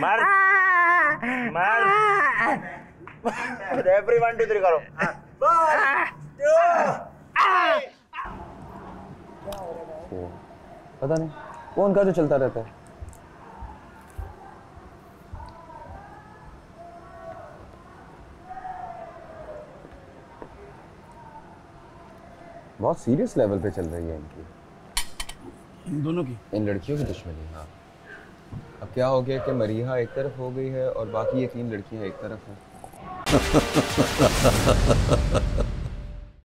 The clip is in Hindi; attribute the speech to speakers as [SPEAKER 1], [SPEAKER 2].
[SPEAKER 1] मार मार एवरी वन टू थ्री करो।
[SPEAKER 2] पता नहीं कौन का जो चलता रहता है? बहुत सीरियस लेवल पे चल रही है इनकी।
[SPEAKER 3] इन दोनों की?
[SPEAKER 2] इन लड़कियों की दुश्मनी हाँ। अब क्या हो गया कि मरीहा एक तरफ़ हो गई है और बाकी ये तीन लड़कियाँ एक तरफ़ हैं?